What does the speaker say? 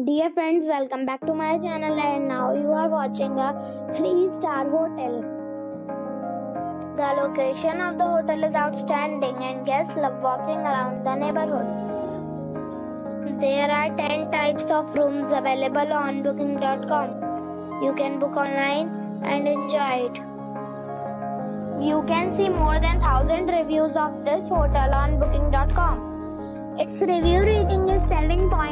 Dear friends, welcome back to my channel and now you are watching a 3-star hotel. The location of the hotel is outstanding and guests love walking around the neighborhood. There are 10 types of rooms available on booking.com. You can book online and enjoy it. You can see more than 1000 reviews of this hotel on booking.com. Its review rating is 7.9